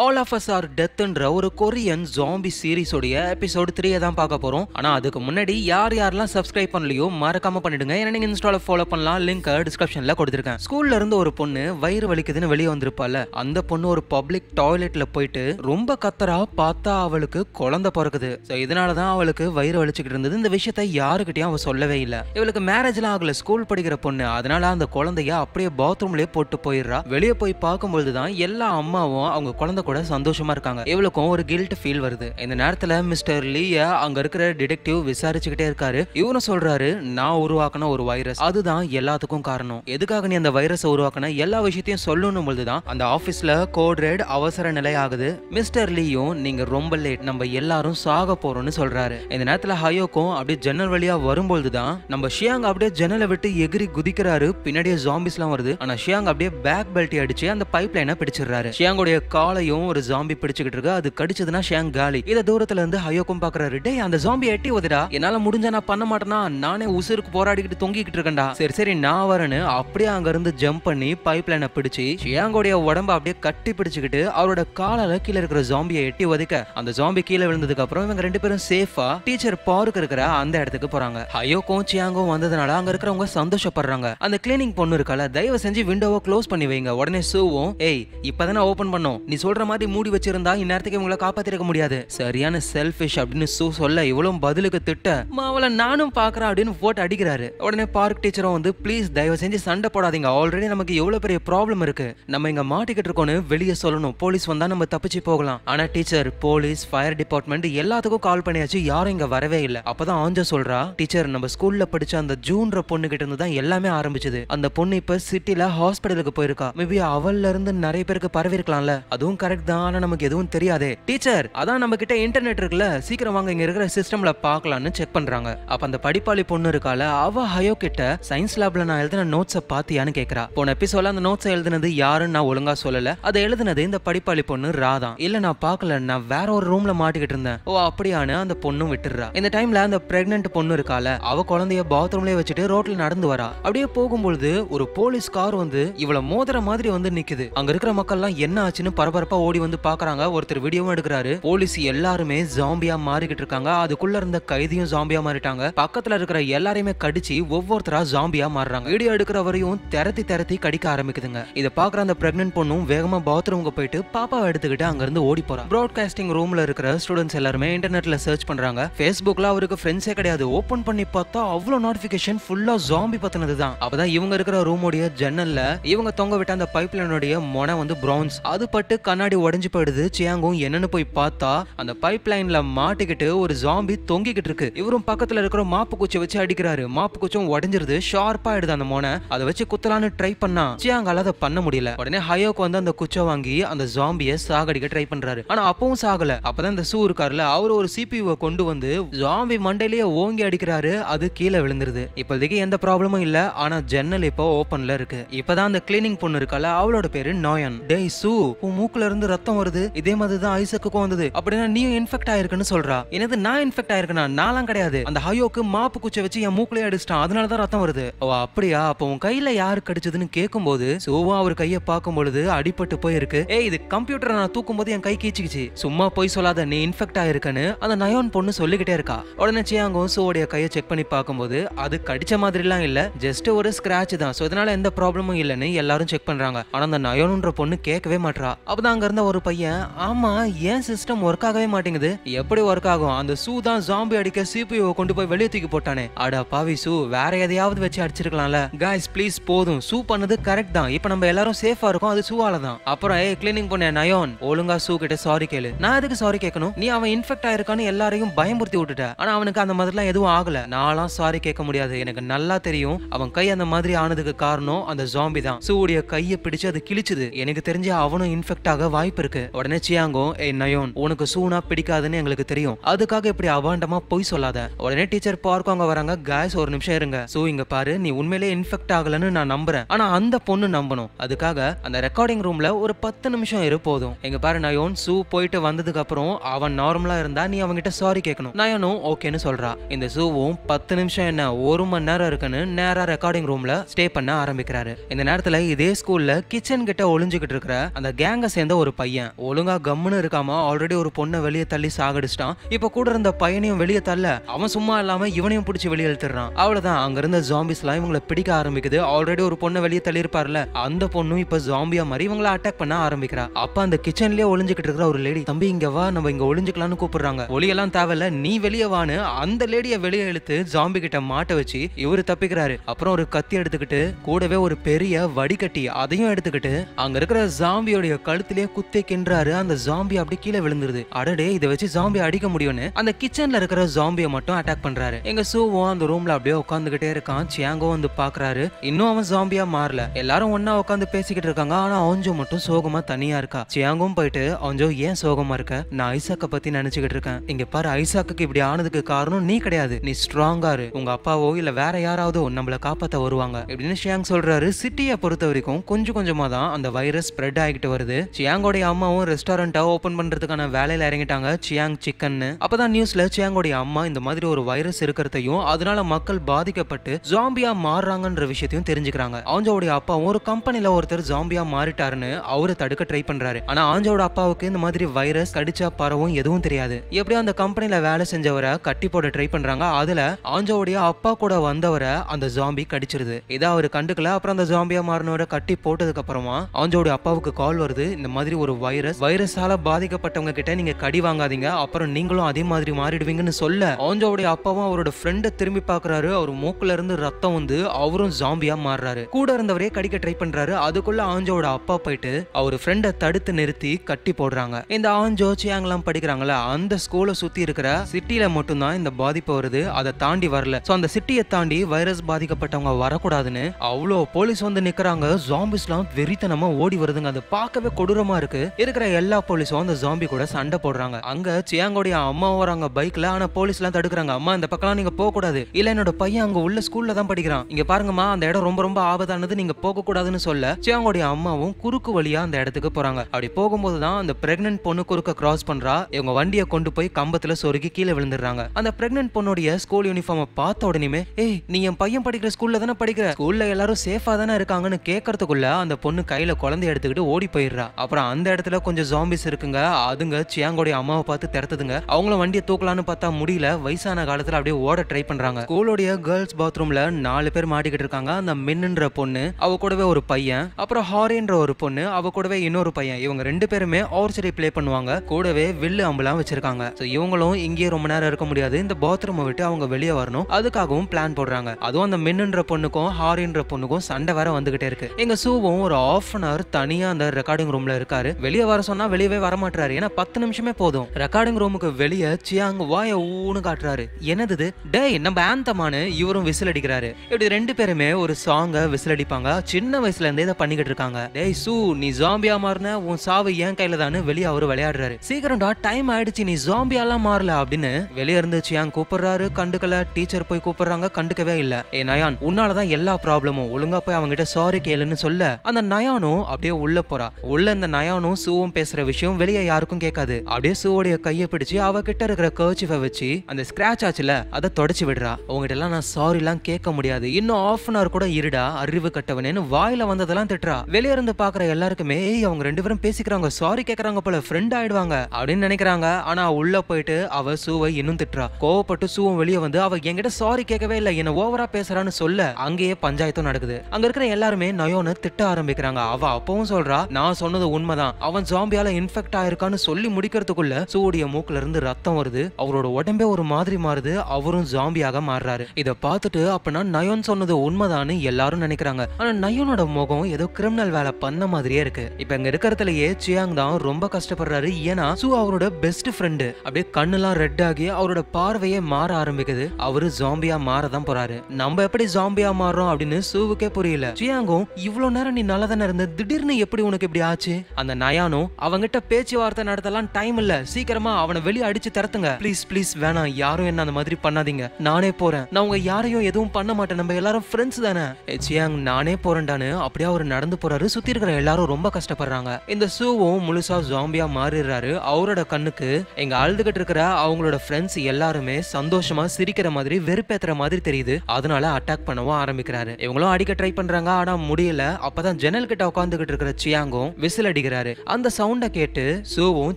All of us are டெத்ன்ற ஒரு Korean zombie சீரிஸோடைய episode த்ரீயை தான் பார்க்க போகிறோம் ஆனால் அதுக்கு முன்னாடி யார் யாரெல்லாம் சப்ஸ்கிரைப் பண்ணலையோ மறக்காம பண்ணிடுங்க. ஏன்னா நீங்கள் இன்ஸ்டால ஃபாலோ பண்ணலாம். லிங்க் டிஸ்கிரிப்ஷனில் கொடுத்துருக்கேன். ஸ்கூல்ல இருந்து ஒரு பொண்ணு வயிறு வலிக்குதுன்னு வெளியே வந்திருப்பால அந்த பொண்ணு ஒரு பப்ளிக் டாய்லெட்டில் போயிட்டு ரொம்ப கத்தரா பார்த்தா அவளுக்கு குழந்தை பிறக்குது. ஸோ இதனால தான் அவளுக்கு வயிறு வலிச்சுக்கிட்டு இருந்தது. இந்த விஷயத்த யாருக்கிட்டையும் அவள் சொல்லவே இல்லை. இவளுக்கு மேரேஜ்லாம் ஆகல. ஸ்கூல் படிக்கிற பொண்ணு. அதனால அந்த குழந்தைய அப்படியே பாத்ரூம்லேயே போட்டு போயிடுறா. வெளியே போய் பார்க்கும்பொழுது தான் எல்லா அம்மாவும் அவங்க குழந்தை கூட சந்தோஷமா இருக்காங்க. இவளுக்கும் ஒரு கில்ட் ஃபீல் வருது. இந்த நேரத்துல மிஸ்டர் லீய அங்க இருக்கிற டிடெக்டிவ் விசாரிச்சுக்கிட்டே இருக்காரு. இவரும் சொல்றாரு நான் உருவாக்கின ஒரு வைரஸ் அதுதான் எல்லாத்துக்கும் காரணம். எதுக்காக நீ அந்த வைரஸை உருவாக்கின? எல்லா விஷயத்தையும் சொல்லணும் பொழுதுதான் அந்த ஆபீஸ்ல கோட் ரெட் அவசர நிலை ஆகுது. மிஸ்டர் லீயும் நீங்க ரொம்ப லேட் நம்ம எல்லாரும் சாக போறோம்னு சொல்றாரு. இந்த நேரத்துல ஹயோக்கும் அப்படியே ஜன்னல் வழியா வரும்பொழுது தான் நம்ம ஷியாங் அப்படியே ஜன்னலை விட்டு எகிரி குதிக்கிறாரு. பின்னாடியே ஜாம்பிஸ்லாம் வருது. ஆனா ஷியாங் அப்படியே பேக் பெல்ட்டி அடிச்சு அந்த பைப் லைனை பிடிச்சிடுறாரு. ஷியாங்கோடைய காலையும் ஒரு ஜாம்பி பிடிச்சுக்கிட்டு இருக்கு. அது கடிச்சதுன்னா ஷியாங் காலி. இத தூரத்துல இருந்து ஹயோக்கும் பாக்குறாரு டேய் அந்த ஜாம்பி எட்டி உதடா என்னால முடிஞ்சா நான் பண்ண மாட்டேனா? நானே உசுருக்கு போராடிக்கிட்டு தொங்கிக்கிட்டு இருக்கேன்டா. சரி சரி நான் வரேன்னு அப்படியே அங்க இருந்து ஜம்ப் பண்ணி பைப் லைனை பிடிச்சு ஷியாங்கோடைய உடம்ப அப்படியே கட்டி பிடிச்சுக்கிட்டு அவரோட காலால கீழே இருக்கிற ஜாம்பியை எட்டி உதைக்க அந்த ஜாம்பி கீழே விழுந்ததுக்கு அப்புறம் இவங்க ரெண்டு பேரும் சேஃபா டீச்சர் பார்க் இருக்கிற அந்த இடத்துக்கு போறாங்க. ஹயோக்கும் சியாங்கும் வந்ததுனால அங்க இருக்கிறவங்க சந்தோஷப்படுறாங்க. அந்த கிளீனிங் பொண்ணு இருக்கல தயவு செஞ்சு விண்டோவை க்ளோஸ் பண்ணி வைங்க. உடனே சூவும் ஏய் இப்பதானே ஓபன் பண்ணோம். நீ சொல்ற மாதிரி மூடி வச்சிருந்தா இந்நேரத்துக்கு இவங்கள காப்பாத்திருக்க முடியாது. சரியான செல்ஃபிஷ் அப்படின்னு சூ சொல்ல இவ்வளவு பதிலுக்கு திட்ட மாவள நானும் பாக்குறேன் அப்படின்னு போட்டு அடிக்கிறாரு. உடனே பார்க் டீச்சரும் வந்து ப்ளீஸ் தயவு செஞ்சு சண்டை போடாதீங்க. ஆல்ரெடி நமக்கு எவ்வளவு பெரிய ப்ராப்ளம் இருக்கு. நம்ம இங்க மாட்டிக்கிட்டு இருக்கோம்னு வெளியே சொல்லணும். போலீஸ் வந்தா நம்ம தப்பிச்சு போகலாம். ஆனா டீச்சர் போலீஸ் ஃபயர் டிபார்ட்மெண்ட் எல்லாத்துக்கும் கால் பண்ணியாச்சு. யாரும் இங்க வரவே இல்லை. அப்பதான் ஆஞ்ச சொல்றா டீச்சர் நம்ம ஸ்கூல்ல படிச்ச அந்த ஜூன்ற பொண்ணு கிட்ட இருந்து தான் எல்லாமே ஆரம்பிச்சது. அந்த பொண்ணு இப்ப சிட்டில ஹாஸ்பிட்டலுக்கு போயிருக்கா. மேபி அவள்ல இருந்து நிறைய பேருக்கு பரவி இருக்கலாம்ல அதுவும் கரெக்ட் தான் ஆனா நமக்கு எதுவும் தெரியாதே. டீச்சர் அதான் நம்ம கிட்ட இன்டர்நெட் இருக்குல்ல சீக்கிரம் வாங்க இங்க இருக்கிற சிஸ்டம்ல பாக்கலாம்னு செக் பண்றாங்க. அப்ப அந்த படிப்பாளி பொண்ணு இருக்கால அவ ஹயோ கிட்ட சயின்ஸ் லேப்ல நான் எழுதின நோட்ஸை பாத்தியான்னு கேக்குறா. போன எபிசோட்ல அந்த நோட்ஸை எழுதினது யாருன்னு நான் ஒழுங்கா சொல்லல. அதை எழுதினது இந்த படிப்பாளி பொண்ணு ராதான் இல்ல நான் பாக்கல நான் வேற ஒரு ரூம்ல மாட்டிக்கிட்டு இருந்தேன். ஓ அப்படியான்னு அந்த பொண்ணும் விட்டுறா இந்த டைம்ல அந்த பிரெக்னென்ட் பொண்ணு இருக்கால அவ குழந்தைய பாத்ரூம்லயே வச்சுட்டு ரோட்ல நடந்து வரா. அப்படியே போகும்பொழுது ஒரு போலீஸ் கார் வந்து இவ்வளவு மோதிர மாதிரி வந்து நிக்குது. அங்க இருக்கிற மக்கள் எல்லாம் என்ன ஆச்சுன்னு பரபரப்பா ஓடி வந்து பாக்குறாங்க ஒருத்தர் வீடியோவும் எடுக்கிறாரு. போலீஸ் எல்லாருமே ஜாம்பியா மாறிக்கிட்டு இருக்காங்க. அதுக்குள்ள இருந்த கைதியும் ஜாம்பியா மாறிட்டாங்க. பக்கத்துல இருக்கிற எல்லாரையுமே கடிச்சு ஒவ்வொருத்தரா ஜாம்பியா மாறுறாங்க. வீடியோ எடுக்கிற வரையும் திரத்தி திரத்தி கடிக்க ஆரம்பிக்குதுங்க. இதை பாக்குற அந்த பிரெக்னென்ட் பொண்ணும் வேகமா பாத்ரூமுக்கு போயிட்டு பாப்பாவை எடுத்துக்கிட்டு அங்க இருந்து ஓடி போறான் ப்ராட்காஸ்டிங் ரூம்ல இருக்கிற ஸ்டூடெண்ட்ஸ் எல்லாருமே இன்டர்நெட்ல சர்ச் பண்றாங்க. ஃபேஸ்புக்ல அவருக்கு ஃப்ரெண்ட்ஸே கிடையாது. ஓபன் பண்ணி பார்த்தா அவ்வளவு நோட்டிபிகேஷன் ஃபுல்லா ஜாம்பி பத்தினது தான் அப்பதான் இவங்க இருக்கிற ரூமோடைய ஜன்னல்ல இவங்க தொங்க விட்ட அந்த பைப் லைனுடைய மொனை வந்து பிரான்ஸ் அது பட்டு கண்ணாடி உடைஞ்சு போயிடுது. சியாங்கும் என்னன்னு போய் பார்த்தா அந்த பைப் லைன்ல மாட்டிக்கிட்டு ஒரு ஜாம்பி தொங்கிக்கிட்டு இருக்கு. இவரும் பக்கத்துல இருக்கிற மாப்பு குச்சி வச்சு அடிக்கிறாரு. மாப்பு குச்சும் உடஞ்சிருது. ஷார்ப்பா ஆயிடுது அந்த மோனை. அதை வச்சு குத்தலான்னு ட்ரை பண்ணா சியாங்கால அதை பண்ண முடியல. உடனே ஹயோக்கு வந்து அந்த குச்சை வாங்கி அந்த ஜாம்பியை சாகடிக்க ட்ரை பண்றாரு. ஆனா அப்பவும் சாகல. அப்பதான் இந்த சூ இருக்காருல அவர் ஒரு சிபியூவை கொண்டு வந்து ஜாம்பி மண்டையிலேயே ஓங்கி அடிக்கிறாரு. அது கீழே விழுந்துருது. இப்போதைக்கு எந்த ப்ராப்ளமும் இல்ல. ஆனா ஜன்னல் இப்போ ஓபன்ல இருக்கு. இப்பதான் அந்த கிளீனிங் பொண்ணு இருக்கால அவளோட பேரு நோயன். டேய் சூ உன் மூக்குல இருந்து ரத்தம் வருது இதே மாதிரி தான் ஐசக்குக்கும் வந்தது. அப்படின்னா நீயும் இன்ஃபெக்ட் ஆயிருக்குன்னு சொல்றா. என்னது நான் இன்ஃபெக்ட் ஆயிருக்கேனா? நான்லாம் கிடையாது. அந்த ஹயோக்கு மாப்பு குச்சை வச்சு என் மூக்குலயே அடிச்சிட்டான். அதனால தான் ரத்தம் வருது. ஓ அப்படியா? அப்போ உன் கையில யாரு கடிச்சதுன்னு கேட்கும்போது சோவா அவர் கையை பார்க்கும் பொழுது அடிபட்டு போயிருக்கு. ஏய் இது கம்ப்யூட்டரை நான் தூக்கும் போது என் கை கீச்சிக்கிச்சு. சும்மா போய் சொல்லாத நீ இன்ஃபெக்ட் ஆயிருக்கன்னு அந்த நயோன் பொண்ணு சொல்லிக்கிட்டே இருக்கா. உடனே சியாங்கும் சோவோடைய கையை செக் பண்ணி பார்க்கும்போது அது கடிச்ச மாதிரிலாம் இல்ல. ஜஸ்ட் ஒரு ஸ்கிராச் தான். சோ இதனால எந்த ப்ராப்ளமும் இல்லைன்னு எல்லாரும் செக் பண்றாங்க. ஆனா அந்த நயோனுன்ற பொண்ணு கேட்கவே மாட்றா. அப்பதான் அங்க இருந்த ஒரு பையன் ஆமா ஏன் சிஸ்டம் ஒர்க் ஆகவே மாட்டேங்குது? எப்படி ஒர்க் ஆகும்? அந்த சூ தான் ஜாம்பி அடிக்க சிபிஓ கொண்டு போய் வெளியே தூக்கி போட்டானே. அடா பாவி சூ வேற எதையாவது வச்சு அடிச்சிருக்கலாம்ல. காய்ஸ் ப்ளீஸ் போதும். சூ பண்ணது கரெக்ட் தான். இப்போ நம்ம எல்லாரும் சேஃபா இருக்கோம். அது சூவால தான் அப்புறம் ஏய் கிளீனிங் பண்ண நயோன். ஒழுங்கா சூ கிட்ட சாரி கேளு. நான் எதுக்கு சாரி கேட்கணும்? நீ அவன் இன்ஃபெக்ட் ஆயிருக்கான்னு எல்லாரையும் பயமுறுத்தி விட்டுட்ட. ஆனா அவனுக்கு அந்த மாதிரிலாம் எதுவும் ஆகல. நான்லாம் சாரி கேட்க முடியாது. எனக்கு நல்லா தெரியும். அவன் கை அந்த மாதிரி ஆனதுக்கு காரணம் அந்த ஜாம்பி தான். சூடைய கையை பிடிச்சு அது கிழிச்சுது. எனக்கு தெரிஞ்ச அவனும் இன்ஃபெக்ட் ஆக வாய்ப்பு இருக்கு. உடனே சியாங்கோ ஏ நயோன் உனக்கு சூனா பிடிக்காதுன்னு எங்களுக்கு தெரியும். அதுக்காக இப்படி அவாண்டமா பொய் சொல்லாத. உடனே டீச்சர் பார்க்கும் அவங்க வராங்க. கேஸ் ஒரு நிமிஷம் இருங்க. சோ இங்க பாரு நீ உண்மையிலேயே இன்ஃபெக்ட் ஆகலன்னு நான் நம்புறேன். ஆனா அந்த பொண்ணு நம்பணும். அதுக்காக அந்த ரெக்கார்டிங் ரூம்ல ஒரு பத்து நிமிஷம் இரு போதும். எங்க பாரு நயோன் சூ போயிட்டு வந்ததுக்கு அப்புறம் அவன் நார்மலா இருந்தா நீ அவன்கிட்ட சாரி கேட்கணும் நயனும் ஓகேன்னு சொல்றா. இந்த சூவும் பத்து நிமிஷம் என்ன ஒரு மணி நேரம் இருக்குன்னு நேரா ரெக்கார்டிங் ரூம்ல ஸ்டே பண்ண ஆரம்பிக்கிறாரு. இந்த நேரத்துல இதே ஸ்கூல்ல கிச்சன் கிட்ட ஒளிஞ்சுகிட்டு இருக்கிற அந்த கேங்க சேர்ந்த ஒரு பையன். ஒழுங்கா கம்முன்னு இருக்காம ஆல்ரெடி ஒரு பொண்ணை வெளியே தள்ளி சாகடிச்சிட்டான். இப்ப கூட இருந்த பையனையும் வெளியே தள்ள. அவன் சும்மா இல்லாம இவனையும் பிடிச்சி வெளியே இழுத்துறான் அவ்வளவுதான். அங்க இருந்த ஜாம்பிஸ்லாம் இவங்களை பிடிக்க ஆரம்பிக்குது. ஆல்ரெடி ஒரு பொண்ணை வெளியே தள்ளிருப்பார்ல அந்த பொண்ணும் இப்ப ஜாம்பியா மாதிரி இவங்கள அட்டாக் பண்ண ஆரம்பிக்கிறா. அப்ப அந்த கிச்சன்லயே ஒளிஞ்சுக்கிட்டு இருக்கிற ஒரு லேடி தம்பி இங்க வா. நம்ம இங்க ஒளிஞ்சுக்கலாம்னு கூப்பிடுறாங்க. ஒளியெல்லாம் தேவையில்ல. நீ வெளியே வான்னு அந்த லேடிய வெளியே இழுத்து ஜாம்பி கிட்ட மாட்ட வச்சு இவர் தப்பிக்கிறாரு. அப்புறம் ஒரு கத்தி எடுத்துக்கிட்டு கூடவே ஒரு பெரிய வடிகட்டி அதையும் எடுத்துக்கிட்டு அங்க இருக்கிற ஜாம்பியோடைய கழுத்திலே குத்தி கின்றாரு அந்த ஜாம்பி அப்படி கீழே விழுந்துருது. அடடே இதை வச்சு ஜாம்பி அடிக்க முடியும்னு. அந்த கிச்சன்ல இருக்கிற ஜாம்பியை மட்டும் அட்டாக் பண்றாரு. எங்க சூவும் அந்த ரூம்ல அப்படியே உட்காந்துகிட்டே இருக்கான். சியாங்கோ வந்து பாக்குறாரு. இன்னும் அவன் ஜாம்பியா மாறல. எல்லாரும் ஒன்னா உட்காந்து பேசிக்கிட்டு இருக்காங்க. ஆனா அவஞ்சோ மட்டும் சோகமா தனியா இருக்கா? சியாங்கும் போயிட்டு அவஞ்சோ ஏன் சோகமா இருக்க? நான் ஐசாக்க பத்தி நினைச்சுக்கிட்டு இருக்கேன். இங்க பாரு ஐசாக்கு இப்படி ஆனதுக்கு காரணம் நீ கிடையாது. நீ ஸ்ட்ராங்கா இரு. உங்க அப்பாவோ இல்ல வேற யாராவது நம்மள காப்பாத்த வருவாங்க. இப்படின்னு ஷியாங் சொல்றாரு. சிட்டியை பொறுத்த வரைக்கும் கொஞ்சம் கொஞ்சமா தான் அந்த வைரஸ் ஸ்ப்ரெட் ஆகிட்டு வருது. சியாங்கோடைய அம்மாவும் ரெஸ்டாரண்ட்டை ஓப்பன் பண்றதுக்கான வேலையில இறங்கிட்டாங்க. சியாங் சிக்கன்னு. அப்பதான் நியூஸ்ல சியாங்கோடைய அம்மா இந்த மாதிரி ஒரு வைரஸ் இருக்கிறதையும் அதனால மக்கள் பாதிக்கப்பட்டு ஜாம்பியா மாறுறாங்கன்ற விஷயத்தையும் தெரிஞ்சுக்கிறாங்க. ஆஞ்சோடைய அப்பாவும் ஒரு கம்பெனில ஒருத்தர் ஜாம்பியா மாறிட்டாருன்னு அவரை தடுக்க ட்ரை பண்றாரு. ஆனா ஆஞ்சோட அப்பாவுக்கு இந்த மாதிரி வைரஸ் கடிச்சா பரவும் எதுவும் தெரியாது. எப்படியோ அந்த கம்பெனியில வேலை செஞ்சவரை கட்டி போட ட்ரை பண்றாங்க. அதுல ஆஞ்சோடைய அப்பா கூட வந்தவரை அந்த ஜாம்பி கடிச்சிருது. இதை அவர் கண்டுக்கல. அப்புறம் அந்த ஜாம்பியா மாறினவரை கட்டி போட்டதுக்கு அப்புறமா ஆஞ்சோடைய அப்பாவுக்கு கால் வருது. இந்த மாதிரி ஒரு வைரஸ் வைரஸால பாதிக்கப்பட்டவங்க கிட்ட நீங்க கடி வாங்காதீங்க. அப்புறம் நீங்களும் அதே மாதிரி மாறிடுவீங்கன்னு சொல்ல ஆஞ்சோவுடைய அப்பாவும் அவரோட ஃப்ரெண்டை திரும்பி பார்க்குறாரு. அவர் மூக்குல இருந்து ரத்தம் வந்து அவரும் ஜாம்பியா மாறுறாரு. கூட இருந்தவரே கடிக்க ட்ரை பண்றாரு. அதுக்குள்ள ஆஞ்சோட அப்பா போயிட்டு அவர் ஃப்ரெண்டை தடுத்து நிறுத்தி கட்டி போடுறாங்க. இந்த ஆஞ்சோ சியாங்லாம் படிக்கிறாங்களா அந்த ஸ்கூலை சுத்தி இருக்கிற சிட்டில மட்டும்தான் இந்த பாதிப்பு வருது. அதை தாண்டி வரல. சோ அந்த சிட்டியை தாண்டி வைரஸ் பாதிக்கப்பட்டவங்க வரக்கூடாதுன்னு அவ்வளோ போலீஸ் வந்து நிக்கிறாங்க. ஜாம்பிஸ்லாம் வெறித்தனமா ஓடி வருதுங்க. அது பார்க்கவே கொடூரமா இருக்கு. இருக்கிற எல்லா போலீஸும் அந்த ஜாம்பி கூட சண்டை போடுறாங்க. அங்க சியாங்கோடைய அம்மா வராங்க. பைக்ல ஆனா போலீஸ் எல்லாம் தடுக்கிறாங்க. அம்மா இந்த பக்கம்லாம் நீங்க போக கூடாது இல்ல என்னோட பையன் அங்க உள்ள ஸ்கூல்ல தான் படிக்கிறான். இங்க பாருங்கம்மா அந்த இடம் ரொம்ப ரொம்ப ஆபத்தானது. நீங்க போக கூடாதுன்னு சொல்ல சியாங்கோடைய அம்மாவும் குறுக்கு வழியா அந்த இடத்துக்கு போறாங்க. அப்படி போகும்போது தான் அந்த பிரெக்னன்ட் பொண்ணு குறுக்க கிராஸ் பண்றா. இவங்க வண்டியை கொண்டு போய் கம்பத்துல சொருகி கீழே விழுந்துடுறாங்க. அந்த பிரெக்னன்ட் பொண்ணுடைய ஸ்கூல் யூனிஃபார்மை பார்த்த உடனே ஏய் நீ என் பையன் படிக்கிற ஸ்கூல்ல தானே படிக்கிற? ஸ்கூல்ல எல்லாரும் சேஃபா தானே இருக்காங்கன்னு கேட்கறதுக்குள்ள அந்த பொண்ணு கையில குழந்தை எடுத்துக்கிட்டு ஓடி போயிடுறா. அப்புறம் அந்த இடத்துல கொஞ்சம் ஜாம்பிஸ் இருக்குங்க. அதுங்க சியாங்கோடைய அம்மாவை பார்த்து திறத்துதுங்க. அவங்கள வண்டியை தூக்கலான்னு பார்த்தா முடியல. வயசான காலத்துல அப்படியே ஓட ட்ரை பண்றாங்க. ஸ்கூலோடைய கேர்ள்ஸ் பாத்ரூம்ல நாலு பேர் மாட்டிக்கிட்டு இருக்காங்க. அந்த மின்னுன்ற பொண்ணு அவ கூடவே ஒரு பையன் அப்புறம் ஹாரின்ற ஒரு பொண்ணு அவ கூடவே இன்னொரு பையன். இவங்க ரெண்டு பேருமே ஆர்ச்சரி ப்ளே பண்ணுவாங்க. கூடவே வில்லு அம்புலாம் வச்சிருக்காங்க. ஸோ இவங்களும் இங்கேயே ரொம்ப நேரம் இருக்க முடியாது. இந்த பாத்ரூமை விட்டு அவங்க வெளியே வரணும். அதுக்காகவும் பிளான் போடுறாங்க. அதுவும் அந்த மின்னுன்ற பொண்ணுக்கும் ஹாரின்ற பொண்ணுக்கும் சண்டை வேற வந்துகிட்டே இருக்கு. எங்க சூவும் ஒரு ஆஃப் அன் அவர் தனியா அந்த ரெக்கார்டிங் ரூம்ல இருக்காரு. வெளியே வர சொன்னா வெளியவே வர மாட்டாரு ஏன்னா பத்து நிமிஷமே போதும். ரெக்கார்டிங் ரூமுக்கு வெளியே சியாங் வாய ஊன்னு காட்டுறாரு. என்னது டே டேய் நம்ம ஆந்தமானு இவரும் விசில் அடிக்கிறாரு. இப்படி ரெண்டு பேருமே ஒரு சாங்க விசில் அடிப்பாங்க. சின்ன வயசுல இருந்தே இதை பண்ணிக்கிட்டு இருக்காங்க. டேய் சூ நீ ஜாம்பியா மாறின உன் சாவு ஏன் கையில தானு வெளியே அவரு விளையாடுறாரு. சீக்கிரம்டா டைம் ஆயிடுச்சு நீ ஜாம்பியாலாம் மாறல அப்படின்னு வெளியே இருந்து சியாங் கூப்பிடுறாரு. கண்டுக்கல டீச்சர் போய் கூப்பிடுறாங்க கண்டுக்கவே இல்ல. ஏ நயான் உன்னாலதான் எல்லா ப்ராப்ளமும் ஒழுங்கா போய் அவங்ககிட்ட சாரி கேளுன்னு சொல்ல. அந்த நயானும் அப்படியே உள்ள போறா. உள்ள இந்த நயானும் சூவும் பேசுற விஷயம் வெளியே யாருக்கும் கேட்காது. அப்படியே சூவோடைய கையை பிடிச்சு அவ கிட்ட இருக்கிற கர்ச்சிஃபை வச்சு அந்த ஸ்கிராச் ஆச்சுல அதை தொடச்சு விடுறா. உங்ககிட்ட எல்லாம் நான் சாரி எல்லாம் கேட்க முடியாது. இன்னும் ஆஃப் அன் அவர் கூட இருடா அறிவு கட்டவனேன்னு வாயில வந்ததெல்லாம் திட்டுறா. வெளியே இருந்து பாக்குற எல்லாருக்குமே ஏய் அவங்க ரெண்டு பேரும் பேசிக்கிறாங்க சாரி கேக்குறாங்க போல ஃப்ரெண்ட் ஆயிடுவாங்க. அப்படின்னு நினைக்கிறாங்க. ஆனா உள்ள போயிட்டு அவ சூவை இன்னும் திட்டுறா. கோவப்பட்டு சூவும் வெளியே வந்து அவ என்கிட்ட சாரி கேட்கவே இல்லை என்ன ஓவரா பேசுறான்னு சொல்ல. அங்கேயே பஞ்சாயத்தும் நடக்குது. அங்க இருக்கிற எல்லாருமே நயோன்னு திட்ட ஆரம்பிக்கிறாங்க. அவ அப்பவும் சொல்றா நான் சொன்னது உண்மை உண்மைதான். அவன் ஜாம்பியால இன்ஃபெக்ட் ஆயிருக்கான்னு சொல்லி முடிக்கிறதுக்குள்ள சூடைய மூக்குல இருந்து ரத்தம் வருது. அவரோட உடம்பே ஒரு மாதிரி மாறுது. அவரும் ஜாம்பியாக மாறுறாரு. இதை பார்த்துட்டு அப்பனா நயோன் சொன்னது உண்மைதான்னு எல்லாரும் நினைக்கிறாங்க. ஆனா நயோனோட முகம் ஏதோ கிரிமினல் வேலை பண்ண மாதிரியே இருக்கு. இப்ப இங்க இருக்கிறதுலயே சியாங் தான் ரொம்ப கஷ்டப்படுறாரு. ஏன்னா சு அவரோட பெஸ்ட் ஃப்ரெண்டு அப்படியே கண்ணெல்லாம் ரெட் ஆகி அவரோட பார்வையே மாற ஆரம்பிக்குது. அவரு ஜாம்பியா மாறதான் போறாரு. நம்ம எப்படி ஜாம்பியா மாறுறோம் அப்படின்னு சூவுக்கே புரியல. சியாங்கும் இவ்வளவு நேரம் நீ நல்லா தானே இருந்த? திடீர்னு எப்படி உனக்கு இப்படி ஆச்சு? அந்த நயானும் அவங்கிட்ட பேச்சுவார்த்தை நடத்தலாம் டைம் இல்ல. சீக்கிரமா அவனை வெளியே அடிச்சு திறத்துங்க. ப்ளீஸ் ப்ளீஸ் வேணாம். யாரும் என்ன அந்த மாதிரி பண்ணாதீங்க. நானே போறேன். நான் உங்க யாரையும் எதுவும் பண்ண மாட்டேன். நம்ம எல்லாரும் ஃப்ரெண்ட்ஸ் தானே. சியாங் நானே போறேன்டான்னு அப்படியே அவர் நடந்து போறாரு. சுத்தி இருக்கிற எல்லாரும் ரொம்ப கஷ்டப்படுறாங்க. இந்த சூவும் முழுசா ஜாம்பியா மாறிடுறாரு. அவரோட கண்ணுக்கு எங்க அழுதுகிட்டு இருக்கிற அவங்களோட ஃப்ரெண்ட்ஸ் எல்லாருமே சந்தோஷமா சிரிக்கிற மாதிரி வெறுப்பேத்துற மாதிரி தெரியுது. அதனால அட்டாக் பண்ணவும் ஆரம்பிக்கிறாரு. இவங்களும் அடிக்க ட்ரை பண்றாங்க. ஆனா முடியல. அப்பதான் ஜன்னல் கிட்ட உட்காந்துகிட்டு இருக்கிற சியாங்கும் விசில் அடிக்கிற ஆரம்பிக்கிறாரு அந்த சவுண்ட கேட்டு சூவும்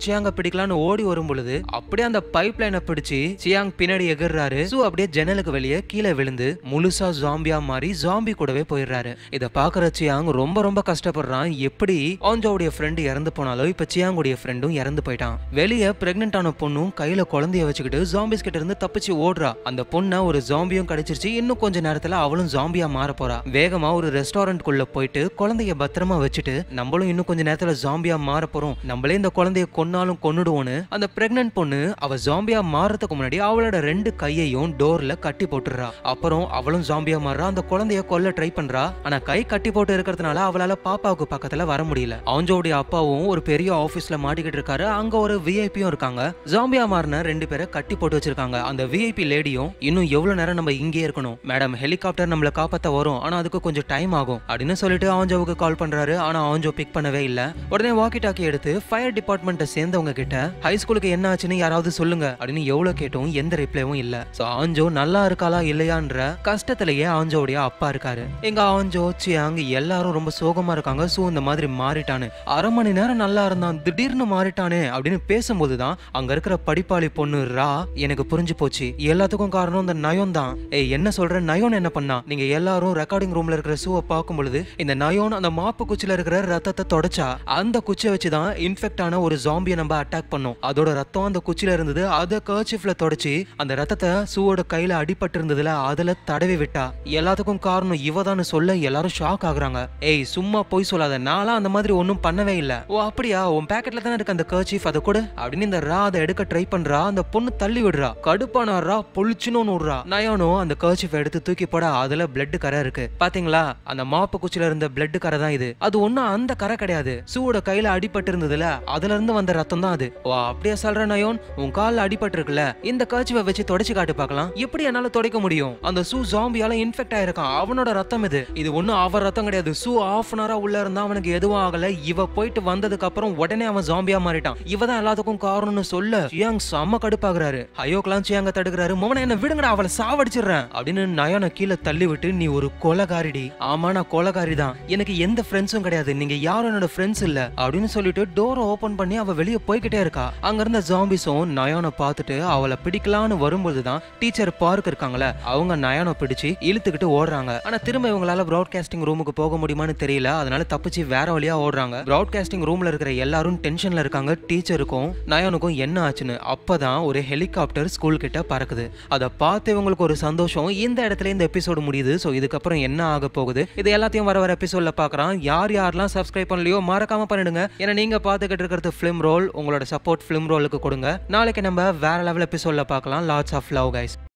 சியாங்க பிடிக்கலான்னு ஓடி வரும் பொழுது அப்படியே அந்த பைப் லைனை பிடிச்சு சியாங் பின்னாடி எகிர்றாரு. சூ அப்படியே ஜன்னலுக்கு வெளியே கீழே விழுந்து முழுசா ஜாம்பியா மாறி ஜாம்பி கூடவே போயிடுறாரு. இதை பாக்குற சியாங் ரொம்ப ரொம்ப கஷ்டப்படுறான். எப்படி ஆஞ்சோவுடைய ஃப்ரெண்டு இறந்து போனாலோ இப்ப சியாங்குடைய ஃப்ரெண்டும் இறந்து போயிட்டான். வெளியே பிரெக்னென்ட் ஆன பொண்ணும் கையில குழந்தைய வச்சுக்கிட்டு ஜாம்பிஸ் கிட்ட இருந்து தப்பிச்சு ஓடுறா. அந்த பொண்ணை ஒரு ஜாம்பியும் கிடைச்சிருச்சு. இன்னும் கொஞ்ச நேரத்துல அவளும் ஜாம்பியா மாற போறா. வேகமா ஒரு ரெஸ்டாரண்ட் குள்ள போயிட்டு குழந்தைய பத்திரமா வச்சுட்டு நம்மளும் இன்னும் கொஞ்ச நேரத்துல ஜாம்பியா மாற போறோம். நம்மளே இந்த குழந்தைய கொன்னாலும் கொன்னுடுவோன்னு அந்த பிரெக்னன்ட் பொண்ணு அவ ஜாம்பியா மாறதுக்கு முன்னாடி அவளோட ரெண்டு கையையும் டோர்ல கட்டி போட்டுறா அப்புறம் அவளும் ஜாம்பியா மாறுறா அந்த குழந்தைய கொல்ல ட்ரை பண்றா. ஆனா கை கட்டி போட்டு இருக்கிறதுனால அவளால பாப்பாவுக்கு பக்கத்துல வர முடியல. அவஞ்சோடைய அப்பாவும் ஒரு பெரிய ஆபீஸ்ல மாட்டிக்கிட்டு இருக்காரு. அங்க ஒரு விஐபியும் இருக்காங்க. ஜாம்பியா மாறின ரெண்டு பேரை கட்டி போட்டு வச்சிருக்காங்க. அந்த விஐபி லேடியும் இன்னும் எவ்வளவு நேரம் நம்ம இங்கே இருக்கணும்? மேடம் ஹெலிகாப்டர் நம்மள காப்பாத்த வரும். ஆனா அதுக்கு கொஞ்சம் டைம் ஆகும். அப்படின்னு சொல்லிட்டு அவஞ்சோவுக்கு கால் பண்றாரு. ஆனா அவஞ்சோ பிக் பண்ணவே இல்ல. உடனே வாக்கி டாக்கி எடுத்து ஃபயர் டிபார்ட்மெண்ட்டை சேர்ந்தவங்க கிட்ட ஹை ஸ்கூலுக்கு என்ன ஆச்சுன்னு யாராவது சொல்லுங்க அப்படின்னு எவ்வளவு கேட்டும் எந்த ரிப்ளைவும் இல்ல. சோ ஆஞ்சோ நல்லா இருக்காளா இல்லையான்ற கஷ்டத்திலேயே ஆஞ்சோடைய அப்பா இருக்காரு. எங்க ஆஞ்சோ சியாங் எல்லாரும் ரொம்ப சோகமா இருக்காங்க. சோ இந்த மாதிரி மாறிட்டானு. அரை மணி நேரம் நல்லா இருந்தான் திடீர்னு மாறிட்டானே அப்படின்னு பேசும்போதுதான் அங்க இருக்கிற படிப்பாளி பொண்ணு ரா எனக்கு புரிஞ்சு போச்சு. எல்லாத்துக்கும் காரணம் இந்த நயோன் தான். ஏய் என்ன சொல்ற? நயோன் என்ன பண்ணா? நீங்க எல்லாரும் ரெக்கார்டிங் ரூம்ல இருக்கிற ஷூவை பார்க்கும் பொழுது இந்த நயோன் அந்த மாப்பு குச்சில இருக்கிற ரத்தத்தை தொடச்சா. அந்த அந்த குச்சியை வச்சுதான் இன்ஃபெக்ட் ஆன ஒரு ஜாம்பியை நம்ம அட்டாக் பண்ணோம். அதோட ரத்தம் அந்த குச்சியில இருந்தது. அதை கர்ச்சிஃப்ல தொடச்சி அந்த ரத்தத்தை சூவோட கையில அடிபட்டு இருந்ததுல அதுல தடவி விட்டா. எல்லாத்துக்கும் காரணம் இவதான்னு சொல்ல எல்லாரும் ஷாக் ஆகுறாங்க. ஏய் சும்மா போய் சொல்லாத. நான்லாம் அந்த மாதிரி ஒன்றும் பண்ணவே இல்லை. ஓ அப்படியா? உன் பேக்கெட்ல தானே இருக்கு அந்த கர்ச்சிஃப் அதை கூட. அப்படின்னு இந்த ரா அதை எடுக்க ட்ரை பண்றா. அந்த பொண்ணு தள்ளி விடுறா. கடுப்பான ரா பொழிச்சுன்னு விடுறா. நயானோ அந்த கர்ச்சிஃப் எடுத்து தூக்கி போட. அதுல பிளட் கரை இருக்கு. பாத்தீங்களா? அந்த மாப்பு குச்சியில இருந்த பிளட் கரை தான் இது. அது ஒன்னும் அந்த கரை கிடையாது. சூவோட கையில அடிபட்டு இருந்ததுல அதுல இருந்து வந்த ரத்தம் தான் அது. ஓ அப்படியே சொல்ற நயோன். உன் கால்ல அடிபட்டு இருக்குல்ல இந்த கர்ச்சிவை வச்சு தொடச்சு காட்டு பார்க்கலாம். எப்படி என்னால துடைக்க முடியும்? அந்த சூ ஜாம்பியால இன்ஃபெக்ட் ஆயிருக்கான். அவனோட ரத்தம் இது. இது ஒண்ணும் அவர் ரத்தம் கிடையாது. சூ ஆஃப் அன் ஹவரா உள்ள இருந்தா அவனுக்கு எதுவும் ஆகல. இவ போயிட்டு வந்ததுக்கு அப்புறம் உடனே அவன் ஜாம்பியா மாறிட்டான். இவ தான் எல்லாத்துக்கும் காரணம்னு சொல்ல சியாங் செம்ம கடுப்பாகிறாரு. அயோக்கெல்லாம் சியாங்க தடுக்கிறாரு. மோன என்ன விடுங்கடா அவளை சாவடிச்சிடுறேன். அப்படின்னு நயோனை கீழே தள்ளி விட்டு நீ ஒரு கொலகாரிடி. ஆமா நான் கொலகாரி தான். எனக்கு எந்த ஃப்ரெண்ட்ஸும் கிடையாது. நீங்க யாரும் என்னோட ஃப்ரெண்ட்ஸ் இல்ல. அப்படின்னு சொல்லிட்டு டோரை ஓபன் பண்ணி அவ வெளியே போய்கிட்டே இருக்கா. அங்க இருந்த ஜாம்பிஸும் நயானை பார்த்துட்டு அவளை பிடிக்கலான்னு வரும்போது தான் டீச்சர் பார்க் இருக்காங்களே அவங்க நயானை பிடிச்சு இழுத்துக்கிட்டு ஓடுறாங்க. ஆனா திரும்ப இவங்களால ப்ராட்காஸ்டிங் ரூமுக்கு போக முடியுமான்னு தெரியல அதனால தப்பிச்சு வேற வழியா ஓடுறாங்க. ப்ராட்காஸ்டிங் ரூம்ல இருக்கிற எல்லாரும் டென்ஷன்ல இருக்காங்க டீச்சருக்கும் நயானுக்கும் என்ன ஆச்சுன்னு அப்பதான் ஒரு ஹெலிகாப்டர் ஸ்கூல் கிட்ட பறக்குது. அதை பார்த்து இவங்களுக்கு ஒரு சந்தோஷம் இந்த இடத்துல இந்த எபிசோடு முடியுது ஸோ இதுக்கப்புறம் என்ன ஆக போகுது இது எல்லாத்தையும் வர வர எபிசோட்ல பார்க்கறான். யார் யாரெல்லாம் சப்ஸ்கிரைப் பண்ணலையோ மறக்காம பண்ணிடுங்க. ஏன்னா நீங்க பார்த்துக்கிட்டு இருக்கிறது ஃபிலிம் ரோல் உங்களோட சப்போர்ட் ஃபிலிம் ரோலுக்கு கொடுங்க. நாளைக்கு நம்ம வேற லெவல் எபிசோட்ல பார்க்கலாம். Lots of love guys